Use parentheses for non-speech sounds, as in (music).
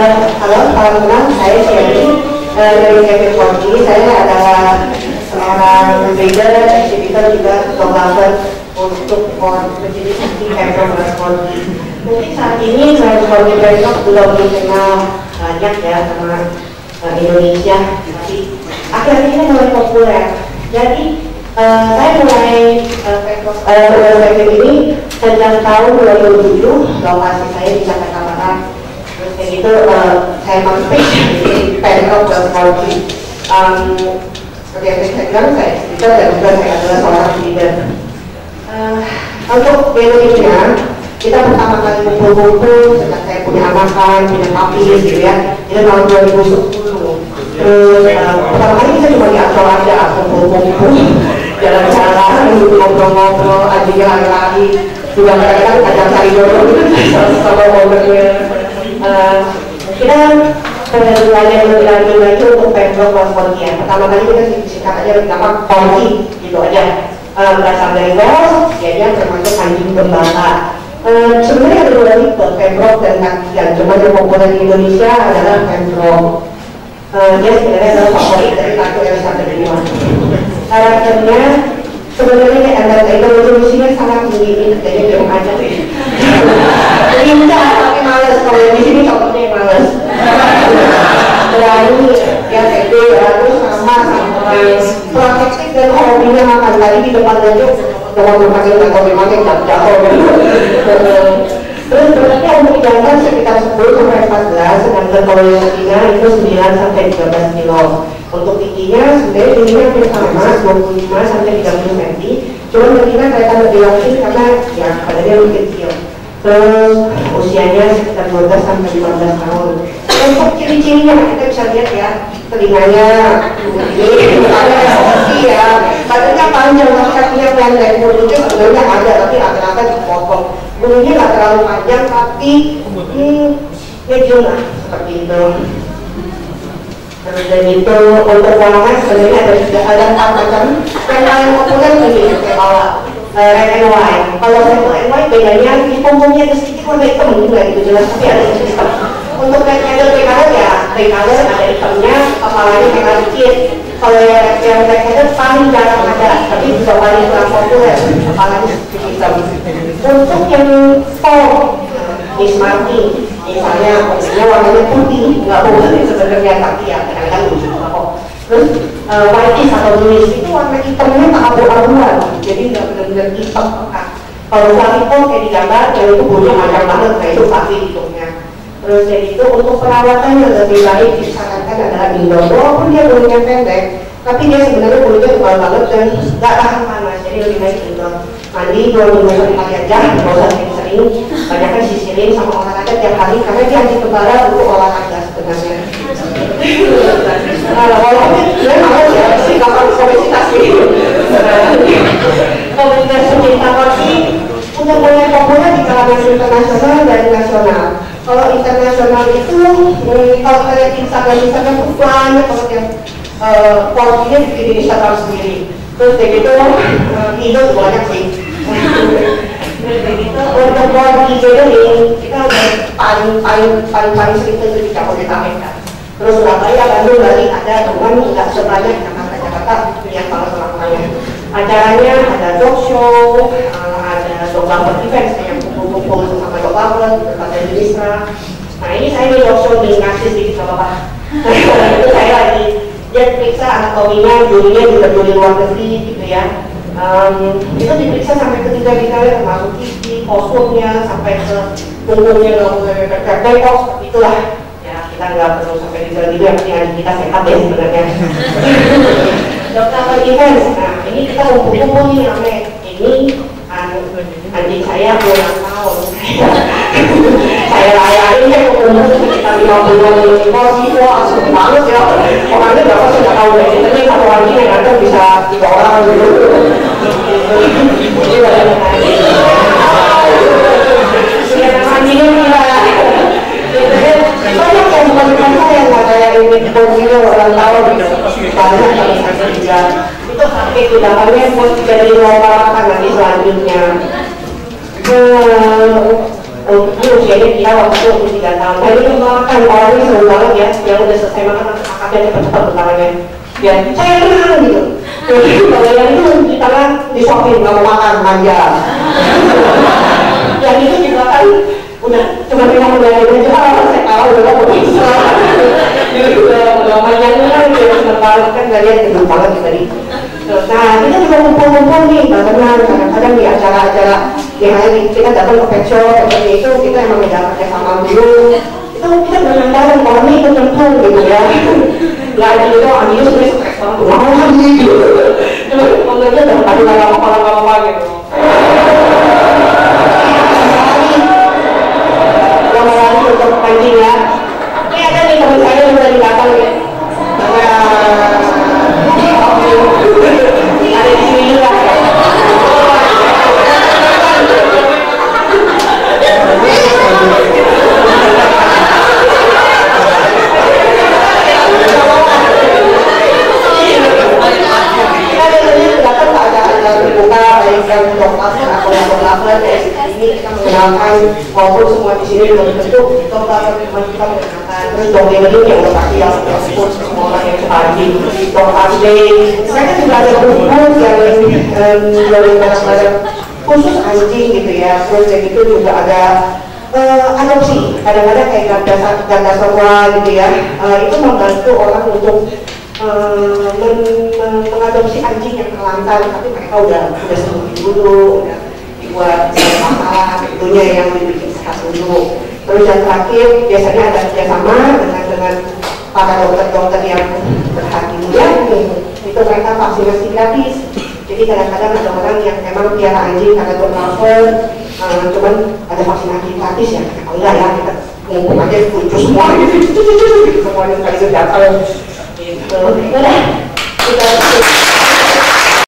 Halo, salam kenal. Saya Shelly uh, dari Kevin Forky. Saya adalah seorang leader, exhibitor juga fotografer untuk menjadi Kevin Forky. Mungkin saat ini Forky Bangkok belum dikenal banyak ya sama uh, Indonesia, tapi akhirnya ini mulai populer. Jadi Uh, saya mulai uh, uh, ini sejak tahun 2007 lokasi saya di Jakarta Terus kayak gitu uh, saya masuk di Pemprov dan Polri um, seperti yang saya bilang saya itu dan juga saya adalah seorang leader uh, untuk Indonesia kita pertama kali kumpul-kumpul sejak saya punya anakan, punya papi gitu ya. Itu tahun 2010 terus uh, pertama kali kita cuma di aja kumpul-kumpul jalan-jalan ngobrol-ngobrol aja lari-lari juga kadang-kadang ajak cari jodoh. (laughs) Sama momennya uh, kita belajar lebih lanjut lagi untuk pemprov Waspontia pertama kali kita singkat aja nama Polri gitu aja. Uh, berasal dari Wales dia termasuk anjing gembala uh, sebenarnya ada dua tipe pemprov dan kakian cuma yang populer di Indonesia adalah pemprov. Uh, dia sebenarnya adalah favorit dari kartu Elizabeth kedua karakternya sebenarnya entertainer resolusinya sangat tinggi ini kayaknya dia aja deh lincah tapi males kalau yang di sini contohnya yang males berani terus sama dan hobinya makan tadi di depan aja kalau bermain atau bermain jatuh Terus beratnya untuk jantan sekitar 10 sampai 14, sedangkan kalau yang itu 9 sampai 13 kilo. Untuk tingginya sebenarnya tingginya hampir sama 25 sampai 30 cm. Cuma betina kelihatan lebih karena ya badannya lebih kecil. Terus usianya sekitar 12 sampai 15 tahun. Untuk ciri-cirinya kita bisa lihat ya, telinganya ini, mukanya seperti ya, badannya panjang kakinya pendek, mulutnya sebenarnya ada tapi rata-rata dipotong. Bulunya nggak terlalu panjang tapi hmm, medium lah seperti itu. Terus dan itu untuk warna sebenarnya ada tiga ada empat macam. Yang paling populer ini kayak bawah red and white. Kalau red and white bedanya di punggungnya sedikit warna hitam nggak gitu jelas tapi ada hitam untuk red and white ya red ada hitamnya kepalanya merah dikit. Kalau yang yang red and paling jarang ada tapi juga paling kurang populer. Kepalanya hitam untuk yang pop Miss Martin misalnya pokoknya warnanya putih nggak boleh sebenarnya tapi ya kadang-kadang lucu kok terus uh, white atau bluish itu warna hitamnya tak abu-abuan jadi nggak benar-benar hitam pekat kalau sapi pop kayak di gambar ya itu bulunya panjang banget kayak itu pasti hitungnya terus jadi itu untuk perawatan yang lebih baik disarankan adalah indoor walaupun dia bulunya pendek tapi dia sebenarnya bulunya tebal banget dan nggak tahan panas. Jadi lebih baik indoor mandi dua minggu sekali aja nggak usah sering-sering. Banyak kan sisirin sama olahraga tiap hari karena dia anti kebara untuk olahraga sebenarnya. Nah walaupun dia ya sih kapan obesitas gitu komunitas pecinta kopi udah mulai populer di kalangan internasional dan nasional kalau internasional itu hmm, kalau kalian Instagram Instagram itu banyak banget yang uh, portinya bikin di Instagram sendiri terus kayak gitu uh, Indo banyak sih terus kayak gitu untuk porti ini kita udah paling paling paling paling sering itu di Jabodetabek kan terus Surabaya Bandung Bali ada cuman nggak sebanyak Jakarta Jakarta yang banget orang-orangnya acaranya ada talk show uh, ada dogamer event kayak kumpul-kumpul sama dogamer berbagai jenis nah ini saya di talk show di ngasih sedikit sama Pak itu saya lagi dia periksa anatominya jurinya juga juri luar negeri gitu ya. Um, itu diperiksa sampai ketiga detailnya termasuk gigi, posturnya sampai ke punggungnya ke kok seperti itulah. Ya kita nggak perlu sampai detail gitu yang penting kita sehat ya sebenarnya. Dokter event nah ini kita kumpul-kumpul nih rame ini anjing saya ulang tahun umur sekitar 50 porsi wah seru banget ya orangnya berapa nggak tahu deh tapi satu anjing yang bisa tiga orang gitu banyak yang bukan-bukan saya nggak kayak ini porsinya tahun banyak kalau saya juga itu sakit di belakangnya buat jadi lomba makan nanti selanjutnya untuk usianya kita waktu itu umur tiga tahun. Nah ini makan orang ini seru banget ya yang udah selesai makan akaknya cepat-cepat bertangannya ya saya menang gitu. Jadi kalau yang itu di tangan disuapin nggak mau makan manja yang itu juga kan udah cuma bilang udah aja. Ah saya tahu udah mau bisa jadi udah udah manjanya kan dia seneng banget kan kalian seneng banget tadi. Nah, kita juga kumpul-kumpul nih, teman-teman. Kadang-kadang di acara-acara yang ada di kita datang ke pet shop, seperti itu, kita emang tidak pakai sama dulu. Itu kita bareng-bareng, kalau ini ikut nyemplung gitu ya. (laughs) Lah, itu Andi sebenarnya stres banget, wah gitu. Cuma ngomongnya udah tadi nggak apa-apa, nggak apa-apa gitu. Yang mau lari untuk pancing ya. Ini ada nih teman saya yang udah di belakang ya. ada di sini juga. Kita biasanya datang tak ada ada terbuka baik yang dokter atau yang dokter ini mengenalkan maupun semua di sini belum tentu dokter cuma kita mengenalkan terus dokter ini yang pasti yang tersebut semua orang yang sepagi dokter day. Saya kan juga ada buku yang dari barang-barang khusus anjing gitu ya. Terus yang itu juga ada eh, adopsi. Kadang-kadang kayak ganda ganda semua gitu ya. Eh, itu membantu orang untuk men- men- mengadopsi anjing yang terlantar tapi mereka udah udah sembuh dulu udah dibuat masalah tentunya yang dibikin sehat dulu terus yang terakhir biasanya ada kerjasama dengan dengan para dokter-dokter yang berhati mulia itu mereka vaksinasi gratis. Jadi kadang-kadang ada orang yang memang piara anjing karena bermafer uh, cuman ada vaksinasi gratis ya. Oh enggak ya kita ngumpul aja semua. (laughs) Gitu semuanya sekali datang. Gitu udah